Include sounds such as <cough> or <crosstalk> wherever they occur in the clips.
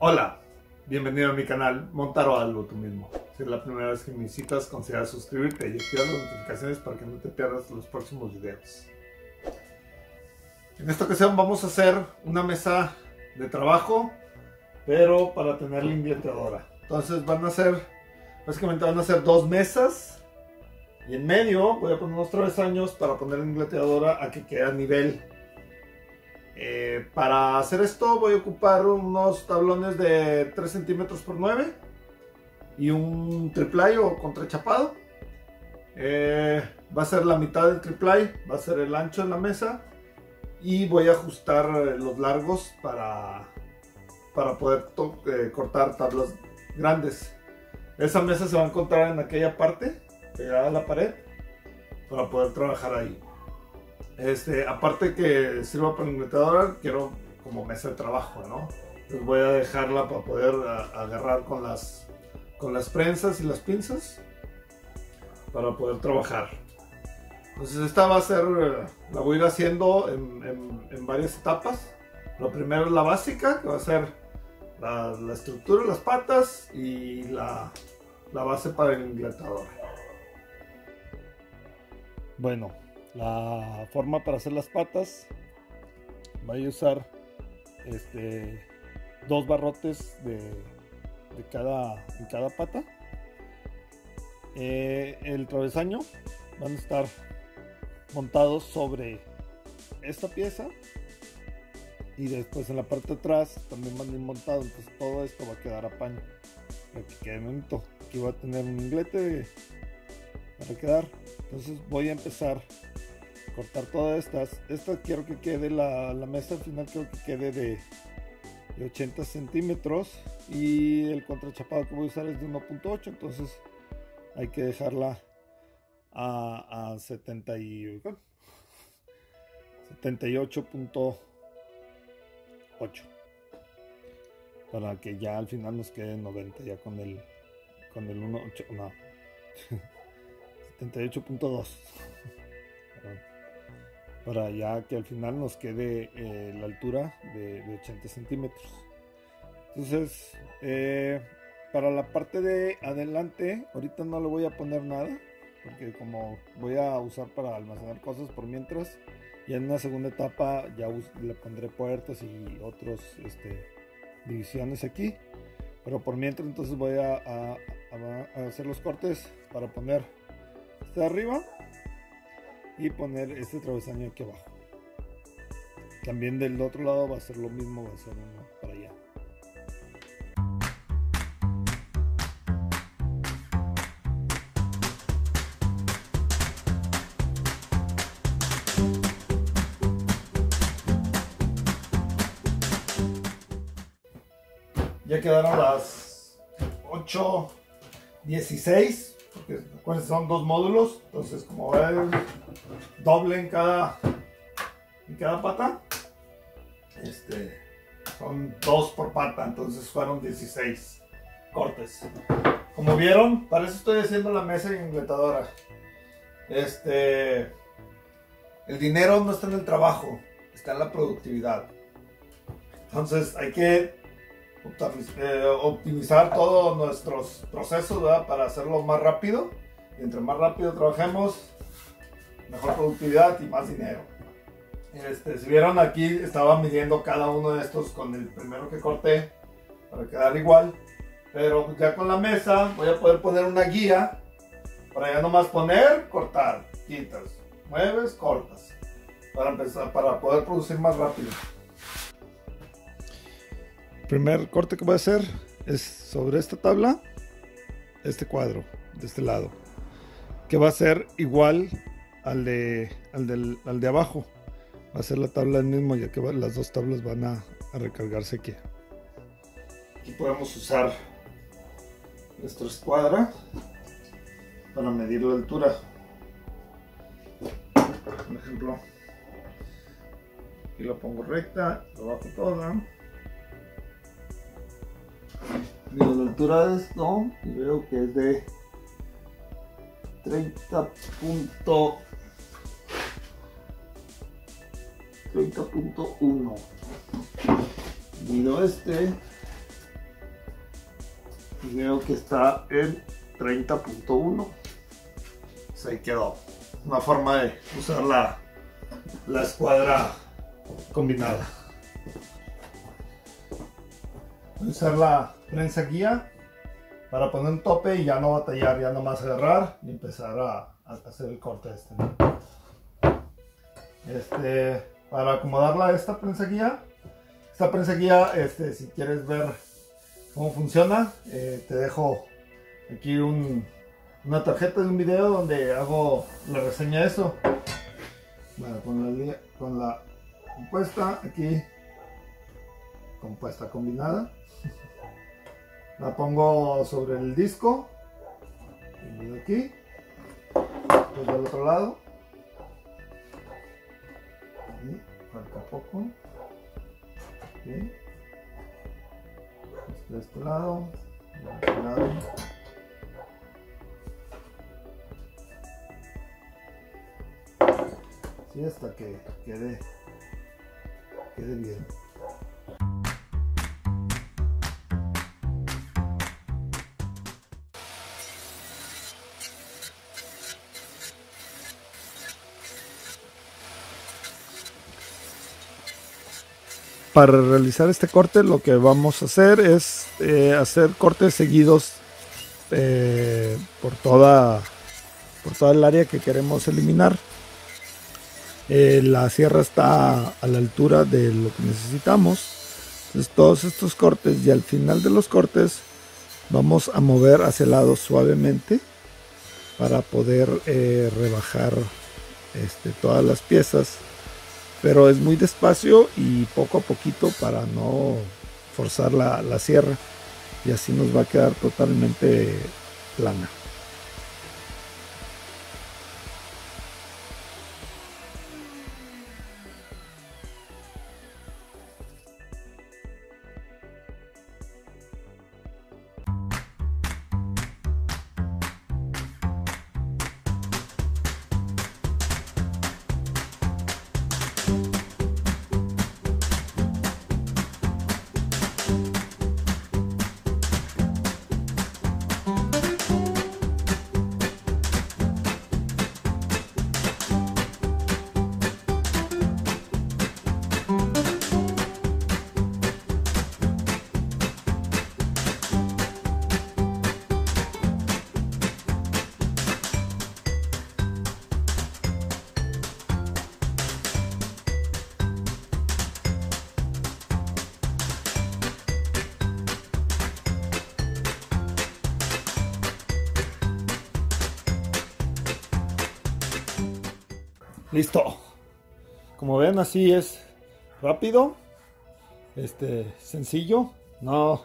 Hola, bienvenido a mi canal Montar o Algo tú mismo. Si es la primera vez que me visitas, considera suscribirte y activar las notificaciones para que no te pierdas los próximos videos. En esta ocasión vamos a hacer una mesa de trabajo, pero para tener la ingleteadora. Entonces van a ser, básicamente van a ser dos mesas y en medio voy a poner unos travesaños para poner la ingleteadora a que quede a nivel eh, para hacer esto voy a ocupar unos tablones de 3 centímetros por 9 y un triplay o contrachapado. Eh, va a ser la mitad del triplay, va a ser el ancho de la mesa y voy a ajustar los largos para, para poder eh, cortar tablas grandes. Esa mesa se va a encontrar en aquella parte, pegada a la pared, para poder trabajar ahí. Este, aparte que sirva para ingletadora, quiero como mesa de trabajo, ¿no? Voy a dejarla para poder agarrar con las, con las prensas y las pinzas para poder trabajar. Entonces esta va a ser, la voy a ir haciendo en, varias etapas. Lo primero es la básica, que va a ser la, la estructura, las patas y la, la base para el ingletador. Bueno, la forma para hacer las patas. Voy a usar este, dos barrotes de, cada, cada pata. Eh, el travesaño van a estar montados sobre esta pieza. Y después en la parte de atrás también van a ir montados entonces todo esto va a quedar a paño para que bonito. Aquí va a tener un inglete para quedar entonces voy a empezar cortar todas estas. Esta quiero que quede, la, mesa al final quiero que quede de, 80 centímetros. Y el contrachapado que voy a usar es de 1.8, entonces hay que dejarla a, 78.8 para que ya al final nos quede 90 ya con el con el 1.8 no <laughs> 78.2 <laughs> para ya que al final nos quede eh, la altura de, 80 centímetros. Entonces, eh, para la parte de adelante, ahorita no le voy a poner nada, porque como voy a usar para almacenar cosas por mientras, y en una segunda etapa ya le pondré puertas y otros este, divisiones aquí. Pero por mientras entonces voy a hacer los cortes para poner de arriba y poner este travesaño aquí abajo. También del otro lado va a ser lo mismo, va a ser uno para allá. Ya quedaron las 8.16 porque son dos módulos, entonces como ven, doble en cada, en cada pata, este, son dos por pata, entonces fueron 16 cortes. Como vieron, para eso estoy haciendo la mesa ingletadora. Este, el dinero no está en el trabajo, está en la productividad. Entonces hay que optimizar todos nuestros procesos para hacerlo más rápido. Y entre más rápido trabajemos, mejor productividad y más dinero. Este, si vieron aquí, estaba midiendo cada uno de estos con el primero que corté para quedar igual. Pero ya con la mesa voy a poder poner una guía para ya nomás poner, cortar, quitas, mueves, cortas. Para empezar, para poder producir más rápido primer corte que voy a hacer es sobre esta tabla, este cuadro de este lado, que va a ser igual al de, al, de abajo. Va a ser la tabla del mismo, ya que las dos tablas van a, recargarse aquí. Aquí podemos usar nuestra escuadra para medir la altura. Por ejemplo, aquí la pongo recta, lo bajo toda. Mido la altura de esto y veo que es de 30.1 30.1 mido este y veo que está en 30.1 pues ahí quedó. Una forma de usar la, la escuadra combinada. Usar la prensa guía para poner un tope y ya no batallar, ya nomás agarrar y empezar a, hacer el corte este, este para acomodarla esta prensa guía esta prensa guía este, si quieres ver cómo funciona eh, te dejo aquí una tarjeta de un video donde hago la reseña de eso. Bueno, con la compuesta aquí compuesta combinada la pongo sobre el disco. Y aquí. Pues del otro lado. Y falta poco. Aquí. Este de este lado. De este lado. Sí, hasta que quede quede bien para realizar este corte lo que vamos a hacer es eh, hacer cortes seguidos eh, por toda por toda el área que queremos eliminar. Eh, la sierra está a la altura de lo que necesitamos. Entonces todos estos cortes y al final de los cortes vamos a mover hacia el lado suavemente para poder rebajar este, todas las piezas pero es muy despacio y poco a poquito para no forzar la, la sierra y así nos va a quedar totalmente plana. Así es rápido. Este, sencillo. No,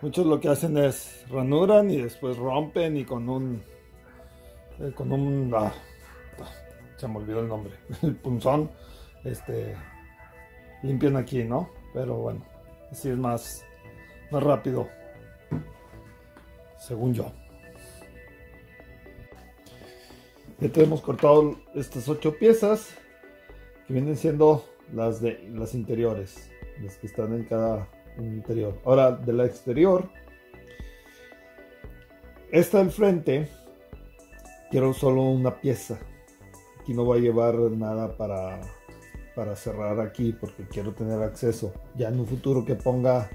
muchos lo que hacen es ranuran y después rompen y con un, eh, con un, ah, se me olvidó el nombre, <laughs> el punzón, este, limpian aquí, ¿no? Pero bueno, así es más, más rápido, según yo. Ya tenemos cortado estas ocho piezas que vienen siendo las de las interiores, las que están en cada interior. Ahora de la exterior, esta del frente quiero solo una pieza. Aquí no voy a llevar nada para, para cerrar aquí porque quiero tener acceso. Ya en un futuro que ponga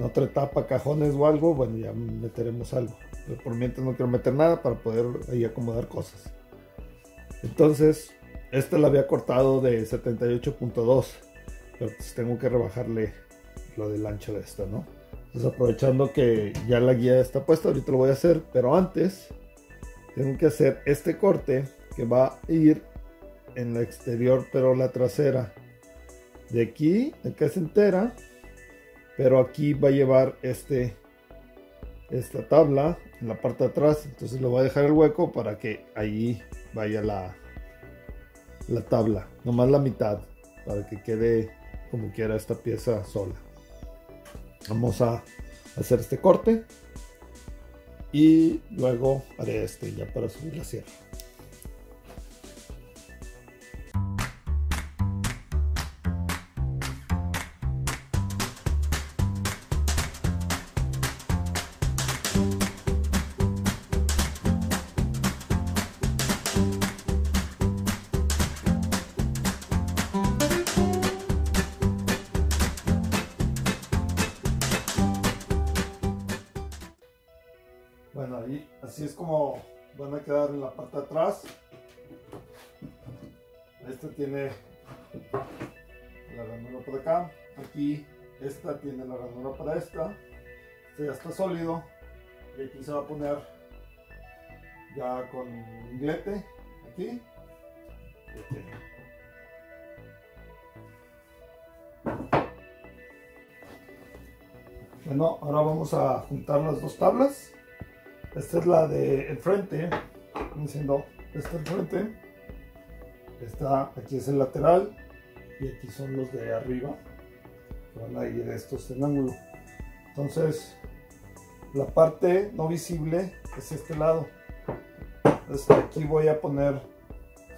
otra etapa, cajones o algo, bueno, ya meteremos algo. Pero por mientras no quiero meter nada para poder ahí acomodar cosas. Entonces, esta la había cortado de 78.2, pero pues tengo que rebajarle lo del ancho de esta, ¿no? Entonces aprovechando que ya la guía está puesta, ahorita lo voy a hacer, pero antes tengo que hacer este corte que va a ir en la exterior, pero la trasera. De aquí, acá es entera, pero aquí va a llevar este esta tabla en la parte de atrás, entonces lo voy a dejar el hueco para que ahí vaya la, la tabla, nomás la mitad, para que quede como quiera esta pieza sola. Vamos a hacer este corte y luego haré este ya para subir la sierra. Aquí esta tiene la ranura para esta. Este ya está sólido. Y aquí se va a poner ya con inglete. Aquí. Aquí. Bueno, ahora vamos a juntar las dos tablas. Esta es la de el frente, diciendo, esta el frente. Esta, aquí es el lateral y aquí son los de arriba van a ir estos en ángulo. Entonces, la parte no visible es este lado. Entonces aquí voy a poner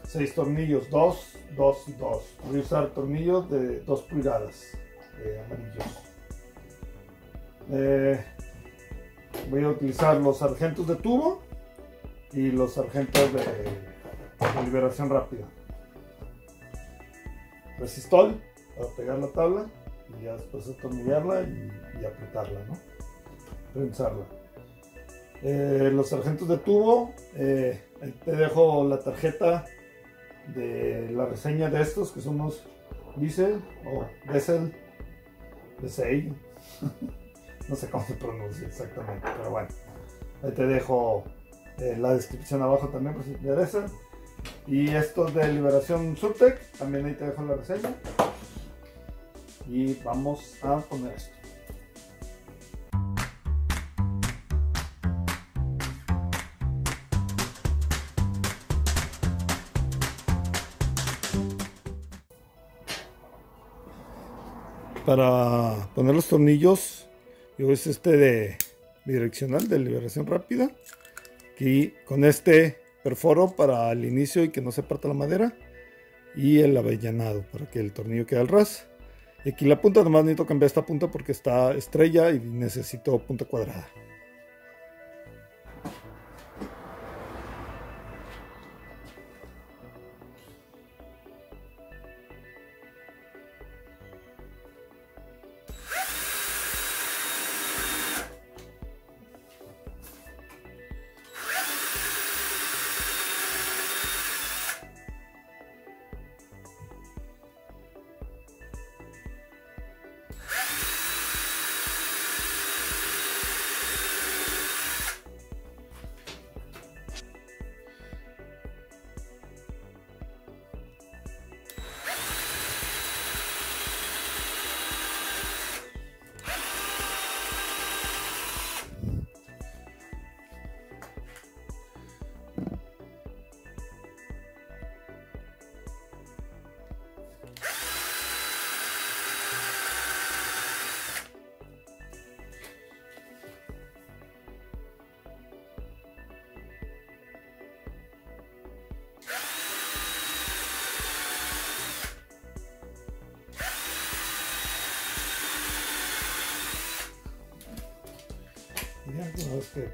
seis tornillos, 2, 2 y 2. Voy a usar tornillos de 2 pulgadas de amarillos. Eh, voy a utilizar los sargentos de tubo y los sargentos de, de liberación rápida. Resistol para pegar la tabla y ya después atornillarla y, y apretarla, ¿no? Prensarla. Eh, los sargentos de tubo, eh, te dejo la tarjeta de la reseña de estos que son unos Diesel o Diesel, Diesel, <laughs> no sé cómo se pronuncia exactamente, pero bueno, ahí te dejo eh, la descripción abajo también por si te interesa. Y estos de Liberación Surtec, también ahí te dejo la reseña. Y vamos a poner esto. Para poner los tornillos, yo es este de direccional de liberación rápida. Aquí con este perforo para el inicio y que no se parta la madera. Y el avellanado para que el tornillo quede al ras. Y aquí la punta, nomás necesito cambiar esta punta porque está estrella y necesito punta cuadrada.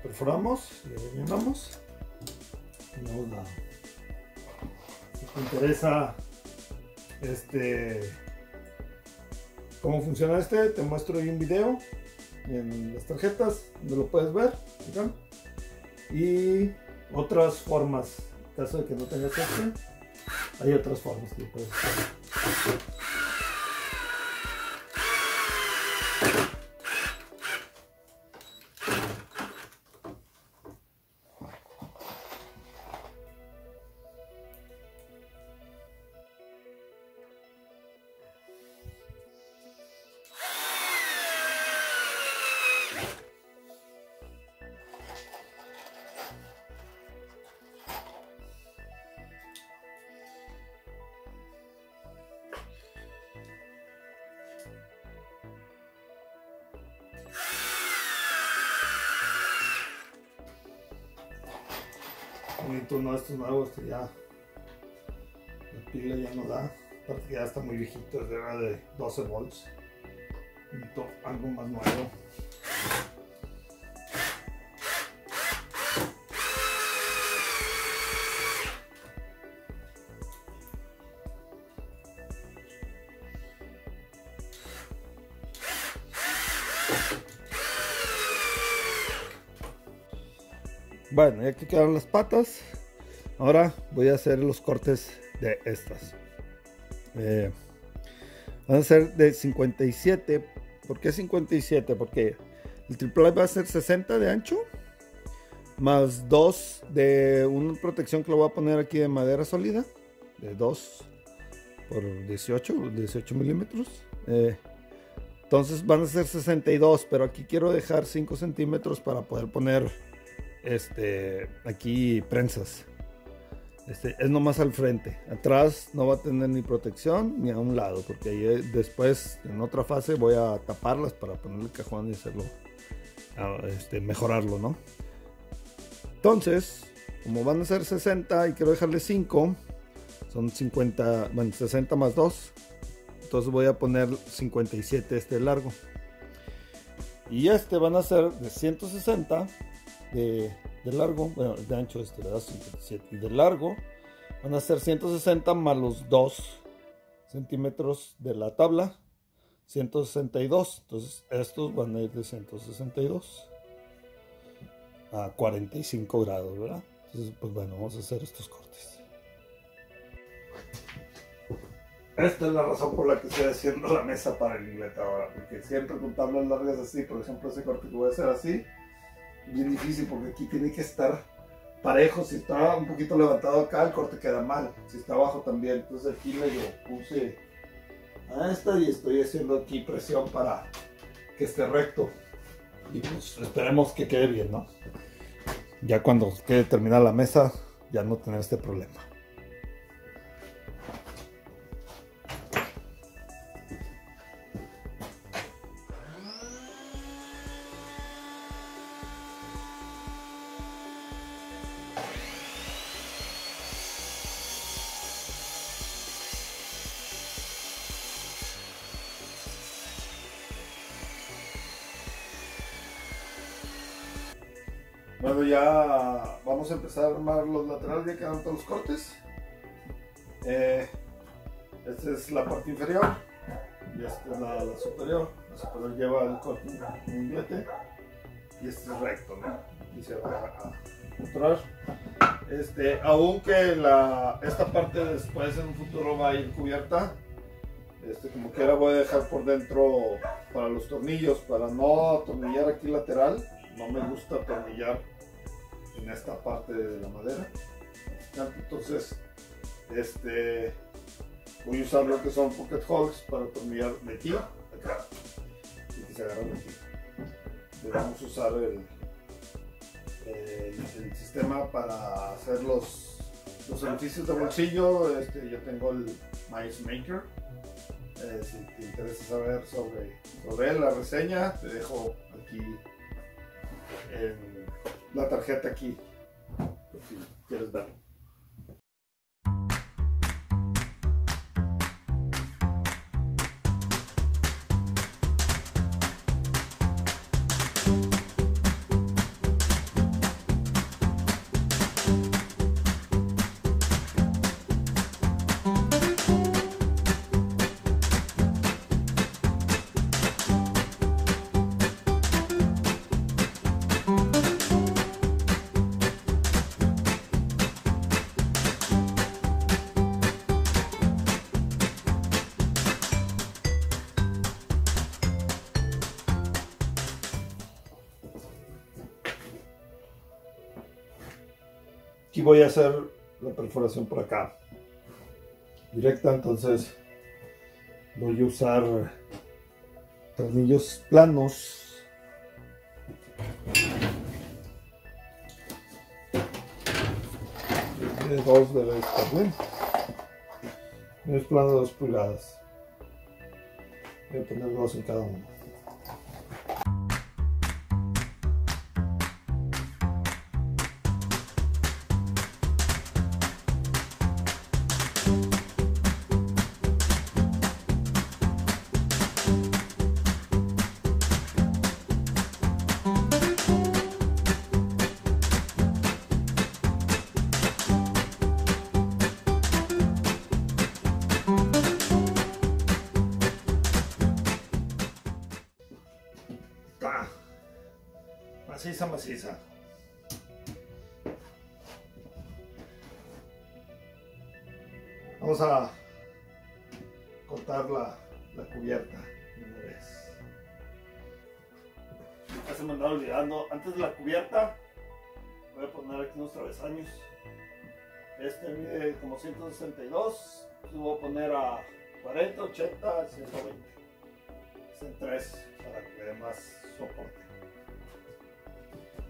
Perforamos y rellenamos, ponemos la. Si te interesa este cómo funciona este, te muestro un video en las tarjetas donde lo puedes ver. Y otras formas, en caso de que no tengas este, hay otras formas que puedes hacer. Estos nuevos que ya la pila ya no da. Aparte que ya está muy viejito, es de, de 12 volts. Necesito algo más nuevo. bueno, ya que quedaron las patas, ahora voy a hacer los cortes de estas. Eh, van a ser de 57. ¿Por qué 57? Porque el triple va a ser 60 de ancho. Más 2 de una protección que lo voy a poner aquí de madera sólida. De 2 por 18, 18 milímetros. Eh, entonces van a ser 62, pero aquí quiero dejar 5 centímetros para poder poner este, aquí prensas. Este, es nomás al frente. Atrás no va a tener ni protección ni a un lado, porque ahí eh, después en otra fase voy a taparlas para ponerle el cajón y hacerlo, este, mejorarlo, ¿no? Entonces, como van a ser 60 y quiero dejarle 5, son 50, bueno, 60 más 2. Entonces voy a poner 57 este largo. Y este van a ser de 160 de, largo, bueno, de ancho este, ¿verdad? 57. Y de largo van a ser 160 más los 2 centímetros de la tabla, 162. Entonces estos van a ir de 162 a 45 grados, ¿verdad? Entonces, pues bueno, vamos a hacer estos cortes. Esta es la razón por la que estoy haciendo la mesa para el inglés ahora, porque siempre con tablas largas así, por ejemplo, ese corte que voy a hacer así, bien difícil porque aquí tiene que estar parejo. Si está un poquito levantado acá, el corte queda mal. Si está abajo también. Entonces aquí le puse a esta y estoy haciendo aquí presión para que esté recto. Y pues esperemos que quede bien, ¿no? Ya cuando quede terminada la mesa, ya no tener este problema. Los cortes. Eh, esta es la parte inferior y esta es la, superior. La superior lleva el corte un inglete y este es recto, ¿no? Y se va a mostrar. Este, aunque la, esta parte después en un futuro va a ir cubierta, este, como quiera voy a dejar por dentro para los tornillos, para no atornillar aquí lateral no me gusta atornillar en esta parte de la madera. Entonces, este, voy a usar lo que son pocket holes para atornillar de aquí acá y que se agarran aquí. Le vamos a usar el, sistema para hacer los, los edificios de bolsillo. Este, yo tengo el Mice Maker. Eh, si te interesa saber sobre, sobre la reseña, te dejo aquí en la tarjeta aquí, si quieres verlo. Voy a hacer la perforación por acá. Directa, entonces voy a usar tornillos planos. De dos de estar bien. Es plano de dos pulgadas. Voy a poner dos en cada uno. Este mide como 162. Lo voy a poner a 40, 80, 120. Es en 3 para que dé más soporte.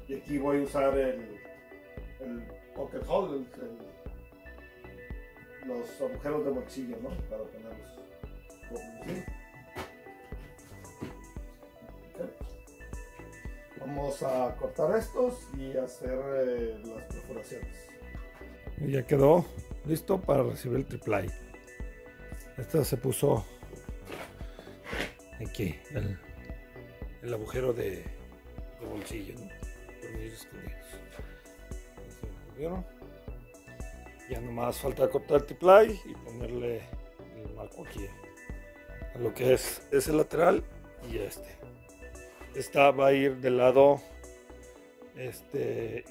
Y aquí voy a usar el, el pocket hole, los agujeros de bolsillo, ¿no? Para ponerlos. Vamos a cortar estos y hacer eh, las perforaciones. Y ya quedó listo para recibir el triple Este se puso aquí, el, el agujero de, bolsillo, escondidos. Ya nomás falta cortar el triple y ponerle el marco aquí. A lo que es ese lateral y este. Esta va a ir del lado este,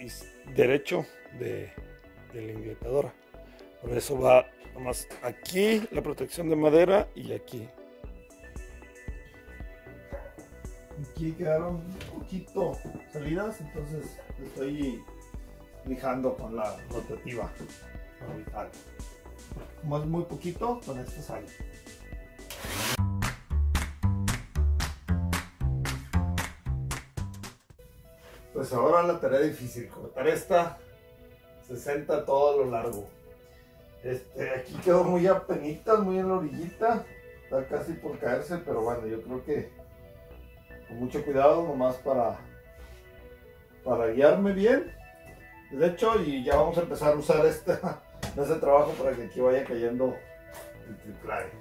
derecho de, de la ingletadora. Por eso va nomás aquí la protección de madera y aquí. Aquí quedaron un poquito salidas, entonces estoy lijando con la rotativa orbital. Como es muy poquito, con esto sale. Pues ahora la tarea difícil, cortar esta 60 todo lo largo. Este, aquí quedó muy apenitas, muy en la orillita. Está casi por caerse, pero bueno, yo creo que con mucho cuidado nomás para, para guiarme bien. De hecho, y ya vamos a empezar a usar esta, <laughs> este trabajo para que aquí vaya cayendo el triple.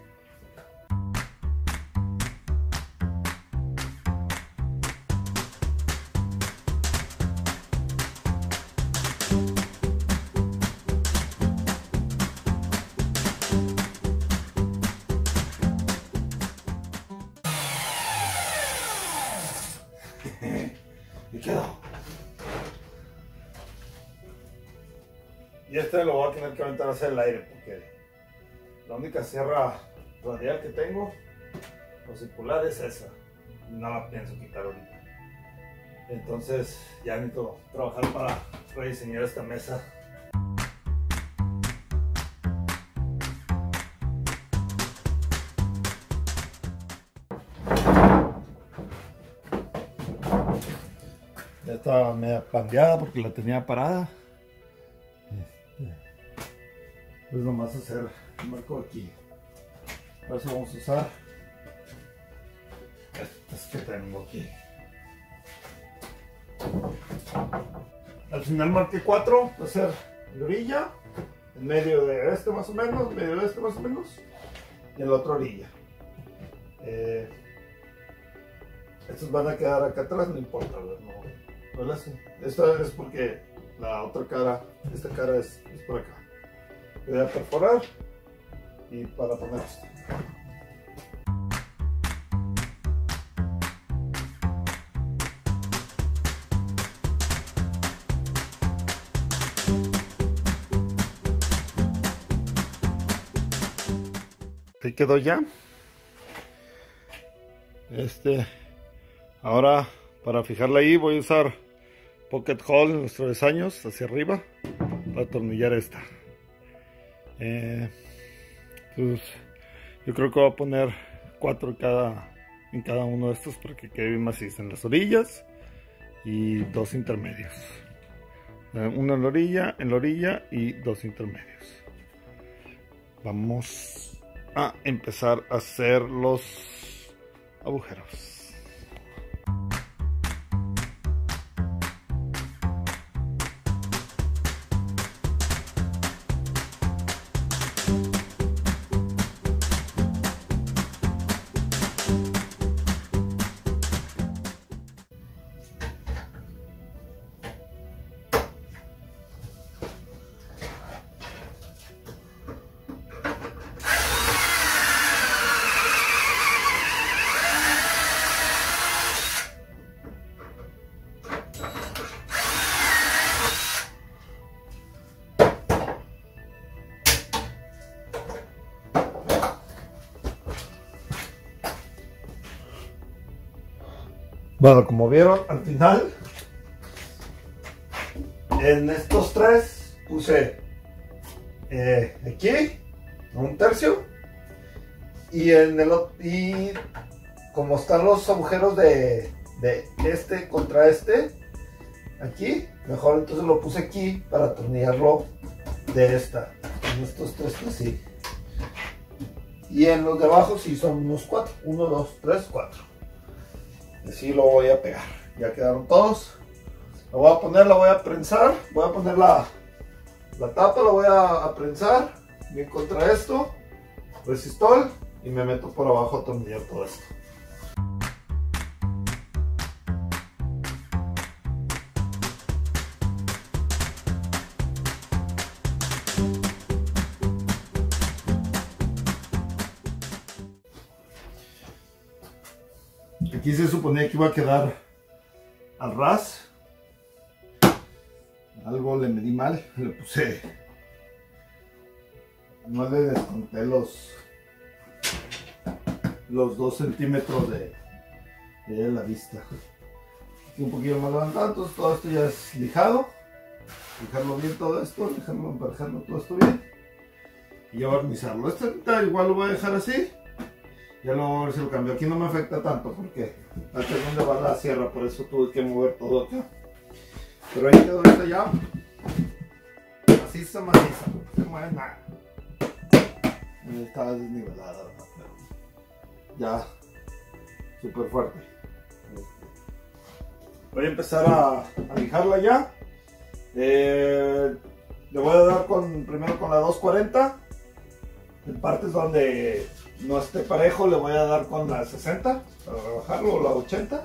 Hacia el aire porque la única sierra radial que tengo o circular es esa. No la pienso quitar ahorita. Entonces ya necesito trabajar para rediseñar esta mesa. Ya estaba media pandeada porque la tenía parada. Pues nomás hacer el marco aquí. Por eso vamos a usar estas que tengo aquí. Al final marqué 4, va a ser de orilla, en medio de este más o menos, en medio de este más o menos, y en la otra orilla. Eh, estos van a quedar acá atrás, no importa, no, no hace. Esta es porque la otra cara, esta cara es, es por acá. Voy a perforar y para poner esto. Ahí quedó ya. Este, ahora para fijarla ahí voy a usar pocket hole en los travesaños hacia arriba para atornillar esta. Eh, pues, yo creo que voy a poner cuatro cada, en cada uno de estos para que quede bien macizo en las orillas y dos intermedios. Eh, uno en la orilla, en la orilla y dos intermedios. Vamos a empezar a hacer los agujeros. Bueno, como vieron al final, en estos tres puse eh, aquí un tercio y en el y como están los agujeros de, de este contra este aquí mejor entonces lo puse aquí para atornillarlo de esta en estos tres así y en los de abajo sí son unos cuatro 1, 2, 3, 4 así lo voy a pegar. Ya quedaron todos. Lo voy a poner, la voy a prensar. Voy a poner la, la tapa, la voy a, a prensar. Bien contra esto. Resistol. Y me meto por abajo a atornillar todo esto Aquí se suponía que iba a quedar al ras. Algo le medí mal, le puse. No le desconté los los 2 centímetros de, de la vista. Aquí un poquito más levantado, entonces todo esto ya es lijado. Lijarlo bien todo esto, lijarlo, emparejarlo todo esto bien. Y ya barnizarlo. Este igual lo voy a dejar así. Ya ver si lo cambio. Aquí no me afecta tanto porque aquí es donde va la sierra, por eso tuve que mover todo acá. Pero ahí quedó esta ya. Maciza, maciza. No se mueve nada. Está desnivelada, pero ya súper fuerte. Voy a empezar a, a lijarla ya. Eh, le voy a dar con primero con la 240. En partes donde no esté parejo le voy a dar con la 60 para rebajarlo o la 80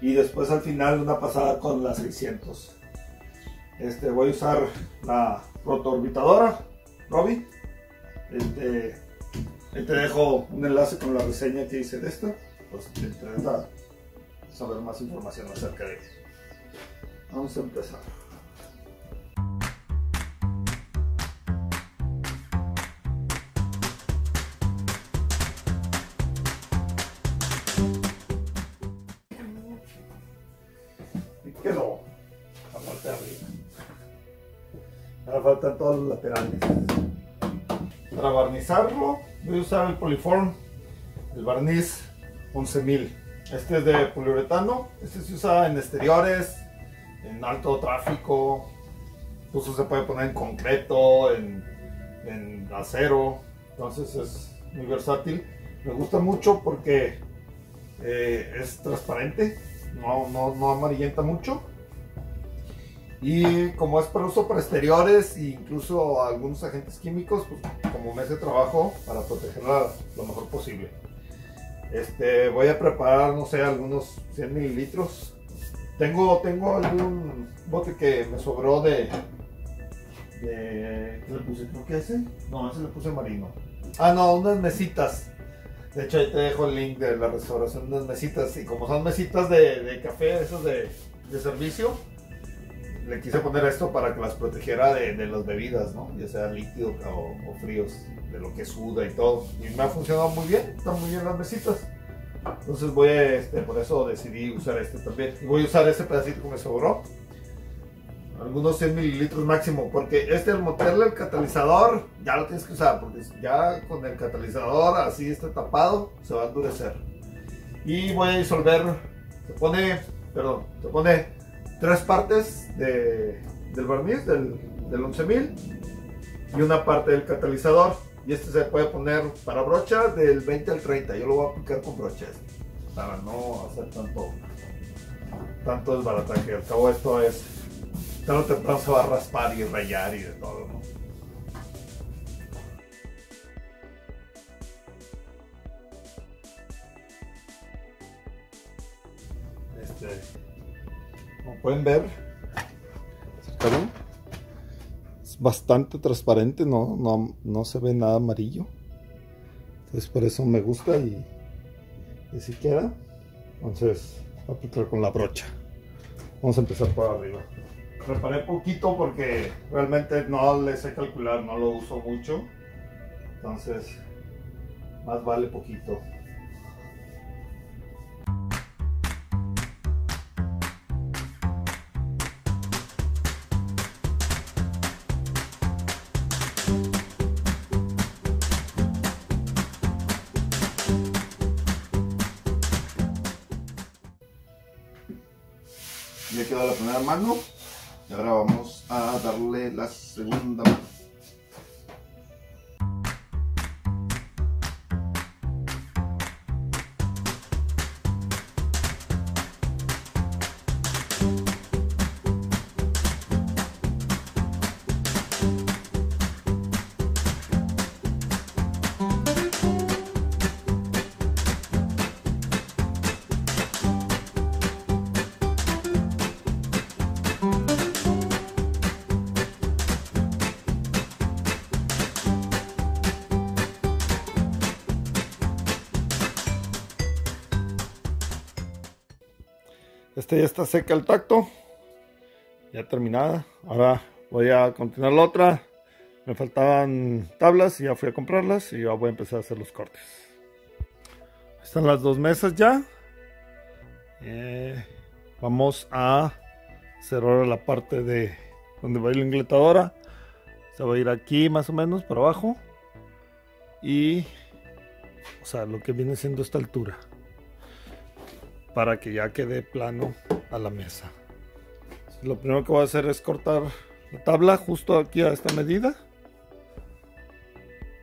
y después al final una pasada con la 600 este voy a usar la protoorbitadora Robbie. Este, te dejo un enlace con la reseña que hice de esta pues te interesa saber más información acerca de ella. Vamos a empezar faltan todos los laterales. Para barnizarlo voy a usar el Poliform, el barniz 11000. Este es de poliuretano, este se usa en exteriores, en alto tráfico, incluso se puede poner en concreto, en, en acero, entonces es muy versátil. Me gusta mucho porque eh, es transparente, no, no, no amarillenta mucho. Y como es para uso para exteriores e incluso algunos agentes químicos, pues como mes de trabajo para protegerla lo mejor posible. Este, voy a preparar, no sé, algunos 100 mililitros. Tengo, tengo algún bote que me sobró de... de ¿Qué le puse? Creo que ese. No, ese le puse marino. Ah, no, unas mesitas. De hecho, ahí te dejo el link de la restauración de unas mesitas. Y como son mesitas de, de café, esos de, de, servicio, le quise poner esto para que las protegiera de, de las bebidas, ¿no? Ya sea líquido o, o, fríos, de lo que suda y todo. Y me ha funcionado muy bien, están muy bien las mesitas. Entonces voy a, este, por eso decidí usar este también. Voy a usar este pedacito que me sobró. Algunos 100 mililitros máximo, porque este al meterle el catalizador ya lo tienes que usar, porque ya con el catalizador así está tapado, se va a endurecer. Y voy a disolver, se pone, perdón, se pone tres partes de, del barniz, del, del 11000 y una parte del catalizador. Y este se puede poner para brocha del 20 al 30. Yo lo voy a aplicar con brocha para no hacer tanto, tanto desbarataje. Al cabo esto es, tarde o temprano va a raspar y rayar y de todo. Como pueden ver, es bastante transparente, no, no, no, se ve nada amarillo. Entonces por eso me gusta y, y si queda. Entonces voy a aplicar con la brocha. Vamos a empezar por arriba. Preparé poquito porque realmente no le sé calcular, no lo uso mucho. Entonces más vale poquito. Ya quedó la primera mano. Y ahora vamos a darle la segunda mano. Este ya está seca el tacto. Ya terminada. Ahora voy a continuar la otra. Me faltaban tablas y ya fui a comprarlas y ya voy a empezar a hacer los cortes. Están las dos mesas ya. Eh, vamos a ahora la parte de donde va la ingletadora. Se va a ir aquí más o menos para abajo. Y, o sea, lo que viene siendo esta altura para que ya quede plano a la mesa. Lo primero que voy a hacer es cortar la tabla justo aquí a esta medida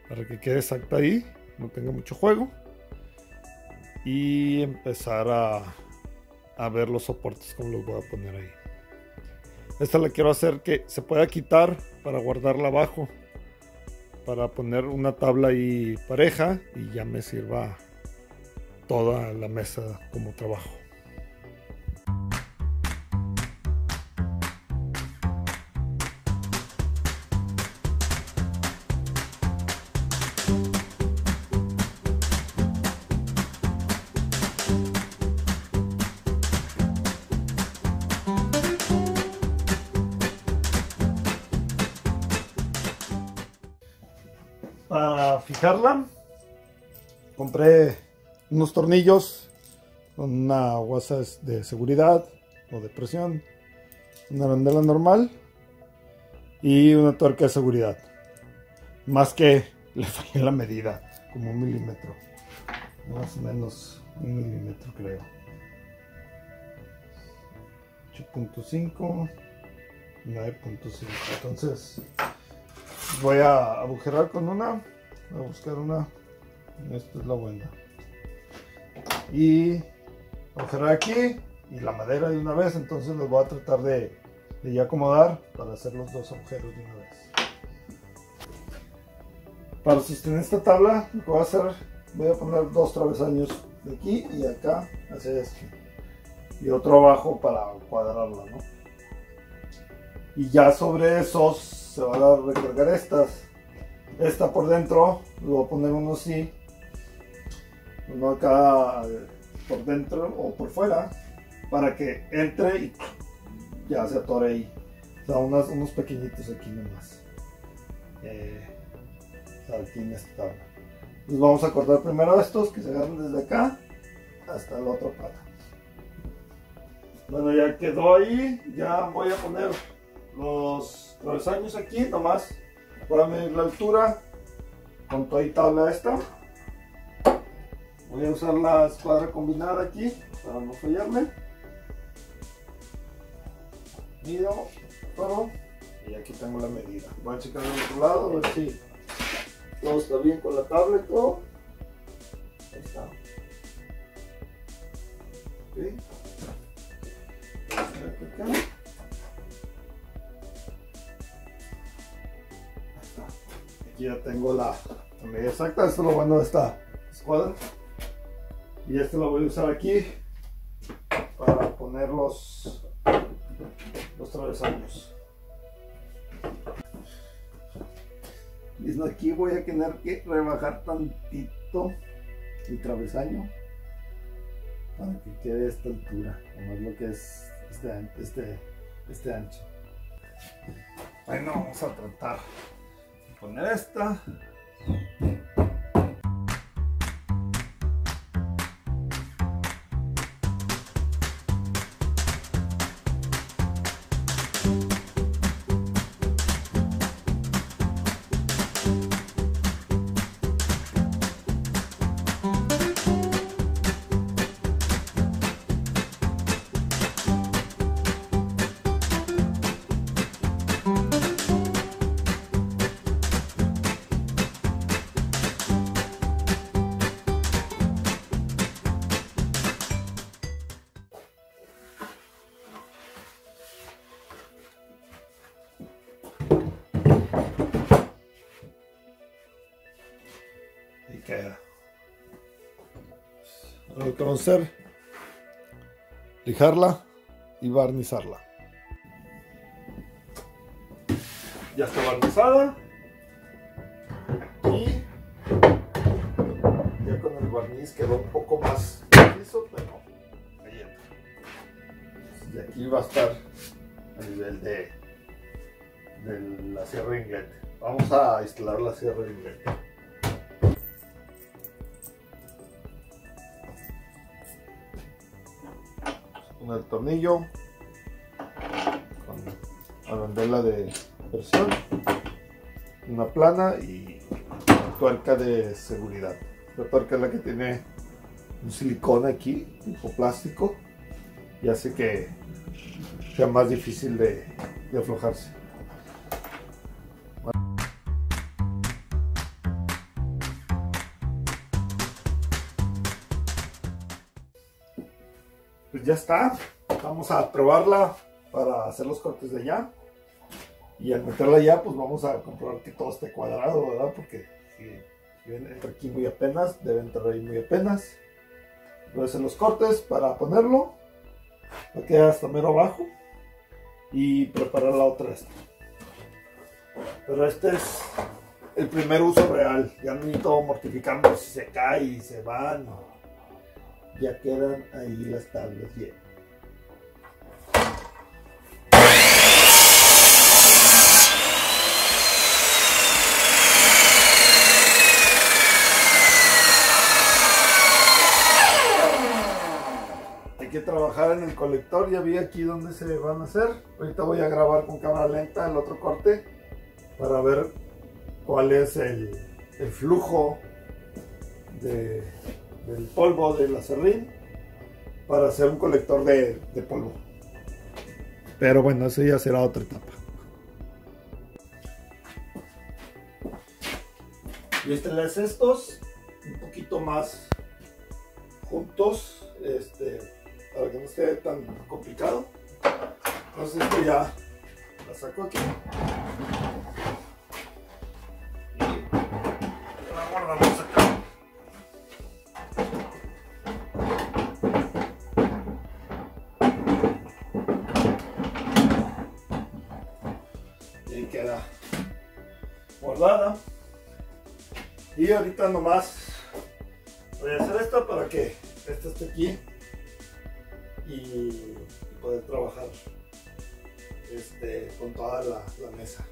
para que quede exacta ahí, no tenga mucho juego y empezar a, a ver los soportes como los voy a poner ahí. Esta la quiero hacer que se pueda quitar para guardarla abajo para poner una tabla ahí pareja y ya me sirva toda la mesa como trabajo. Unos tornillos con una guasa de seguridad o de presión, una arandela normal y una tuerca de seguridad. Más que le fallé la medida, como un milímetro, más o menos un milímetro creo. 8.5, 9.5. Entonces voy a agujerar con una, voy a buscar una. Esta es la buena y agujerar aquí y la madera de una vez. Entonces los voy a tratar de, de ya acomodar para hacer los dos agujeros de una vez. Para sostener esta tabla lo que voy a hacer voy a poner dos travesaños de aquí y acá hacia este. Y otro abajo para cuadrarla ¿no? y ya sobre esos se van a recargar estas. Esta por dentro le voy a poner uno así uno acá eh, por dentro o por fuera para que entre y ya se atore ahí. O sea, unos, pequeñitos aquí nomás. Eh, en esta tabla. Entonces vamos a cortar primero estos que se agarran desde acá hasta la otra pata. Bueno, ya quedó ahí. Ya voy a poner los travesaños aquí nomás. Voy a medir la altura con toda y tabla esta. Voy a usar la escuadra combinada aquí para no fallarme. Mido todo y aquí tengo la medida. Voy a checar el otro lado a ver si todo está bien con la tabla y todo. Ahí está. Aquí ya tengo la, medida exacta. Esto es lo bueno de esta escuadra y este lo voy a usar aquí para poner los, los travesaños. Aquí voy a tener que rebajar tantito el travesaño para que quede esta altura como es lo que es este, este, este ancho. Bueno vamos a tratar de poner esta lo que vamos a hacer, lijarla y barnizarla. Ya está barnizada. Y ya con el barniz quedó un poco más liso, pero ahí entra. De aquí va a estar a nivel de, de la sierra inglés. Vamos a instalar la sierra inglés. Con el tornillo, con arandela de presión, una plana y una tuerca de seguridad. La tuerca es la que tiene un silicón aquí, tipo plástico, y hace que sea más difícil de aflojarse. Ya está. Vamos a probarla para hacer los cortes de allá. Y al meterla ya, pues vamos a comprobar que todo esté cuadrado, ¿verdad? Porque si, entra aquí muy apenas, debe entrar ahí muy apenas. Voy a hacer los cortes para ponerlo. Va a quedar hasta mero abajo. Y preparar la otra esta. Pero este es el primer uso real. Ya no necesito mortificarme si se cae y se van. Ya quedan ahí las tablas bien. Hay que trabajar en el colector. Ya vi aquí dónde se van a hacer. Ahorita voy a grabar con cámara lenta el otro corte para ver cuál es el, el flujo de, del polvo del acerrín para hacer un colector de, polvo. Pero bueno, eso ya será otra etapa. Y este estos un poquito más juntos, este, para que no esté tan complicado. Entonces esto ya la saco aquí. Y ahorita nomás voy a hacer esto para que esto esté aquí y poder trabajar este, con toda la mesa.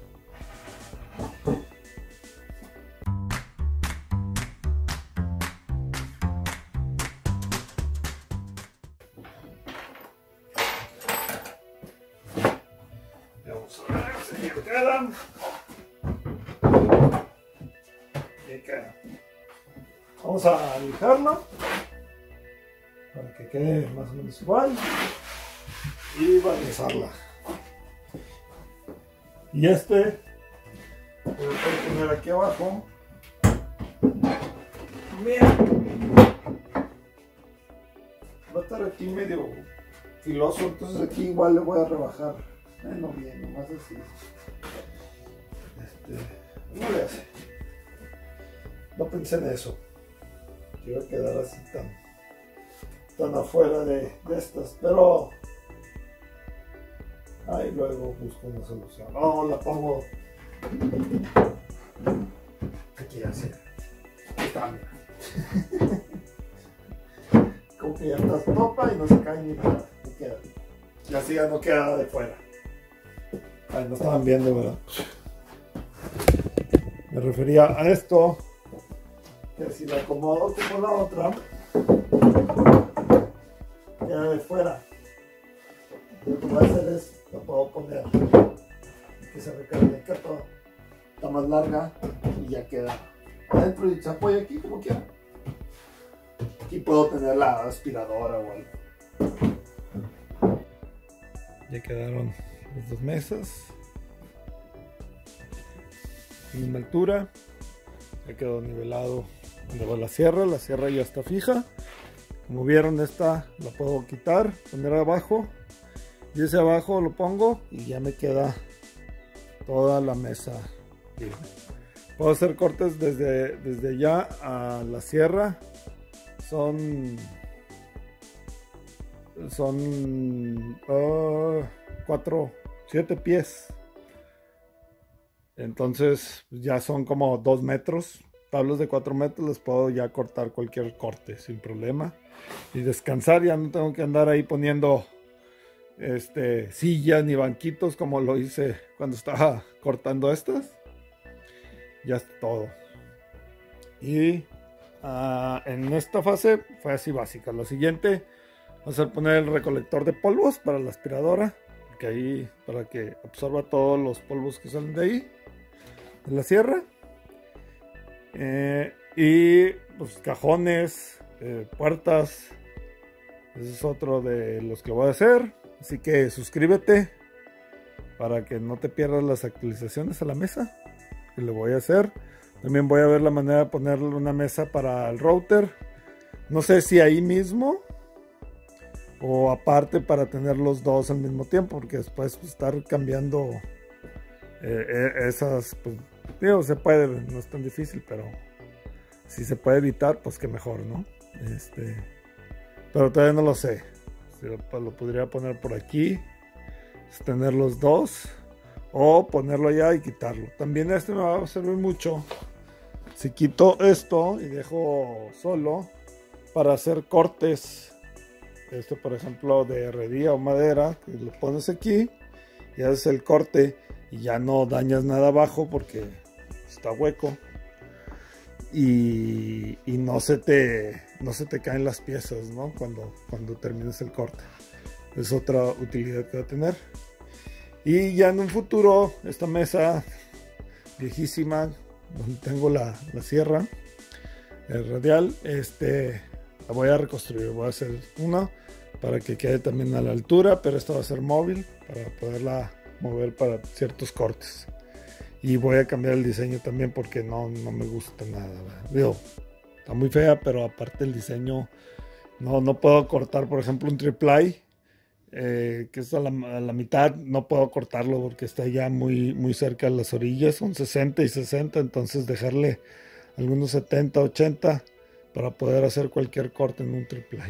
Más o menos igual y barnizarla. Y este lo voy a poner aquí abajo. Mira. Va a estar aquí medio filoso, entonces aquí igual le voy a rebajar. Bueno, bien, nomás así. Este, no le hace. No pensé en eso. Quiero quedar así tan, tan afuera de, de estas, pero ahí luego busco una solución. No, la pongo aquí así. Está, mira. <laughs> Como que ya estás topa y no se cae ni nada. Queda. Y así ya no queda de fuera. Ay, no estaban viendo, ¿verdad? Me refería a esto. Que si la acomodo como la otra, de fuera. Lo que voy a hacer es, lo puedo poner que se recargue toda. Está más larga y ya queda adentro y se apoya aquí como quiera. Aquí puedo tener la aspiradora o algo. Ya quedaron las dos mesas. Misma altura. Ya quedó nivelado donde va la sierra. La sierra ya está fija. Como vieron esta la puedo quitar, poner abajo. Y ese abajo lo pongo y ya me queda toda la mesa. Puedo hacer cortes desde, desde allá a la sierra. Son son 4, ah, 7 pies. Entonces ya son como 2 metros. Tablos de 4 metros les puedo ya cortar cualquier corte sin problema. Y descansar, ya no tengo que andar ahí poniendo este, sillas ni banquitos como lo hice cuando estaba cortando estas. Ya está todo. Y ah, en esta fase fue así básica. Lo siguiente va a ser poner el recolector de polvos para la aspiradora. Que ahí para que absorba todos los polvos que salen de ahí. De la sierra. Eh, y pues cajones, eh, puertas. Ese es otro de los que voy a hacer. Así que suscríbete para que no te pierdas las actualizaciones a la mesa. Que le voy a hacer. También voy a ver la manera de ponerle una mesa para el router. No sé si ahí mismo o aparte para tener los dos al mismo tiempo, porque después pues, estar cambiando eh, eh, esas, pues digo, se puede, no es tan difícil, pero si se puede evitar, pues que mejor, ¿no? Este, pero todavía no lo sé. Lo podría poner por aquí, tener los dos, o ponerlo allá y quitarlo. También este me va a servir mucho si quito esto y dejo solo para hacer cortes, este por ejemplo de herrería o madera, que lo pones aquí y haces el corte y ya no dañas nada abajo porque está hueco y, no se te no se te caen las piezas ¿no? cuando, cuando termines el corte. Es otra utilidad que va a tener. Y ya en un futuro esta mesa viejísima donde tengo la, sierra el radial este la voy a reconstruir. Voy a hacer una para que quede también a la altura pero esta va a ser móvil para poderla mover para ciertos cortes. Y voy a cambiar el diseño también porque no, no me gusta nada está muy fea pero aparte el diseño no, no puedo cortar por ejemplo un triple eh, que es a la, mitad, no puedo cortarlo porque está ya muy, muy cerca de las orillas, son 60 y 60, entonces dejarle algunos 70, 80 para poder hacer cualquier corte en un triple.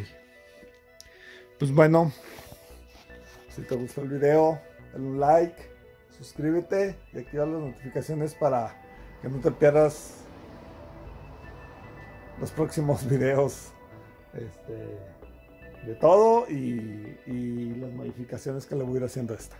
Pues bueno, si te gustó el video, dale un like, suscríbete y activa las notificaciones para que no te pierdas los próximos <laughs> videos. Este, de todo y, y las modificaciones que le voy a ir haciendo a esta.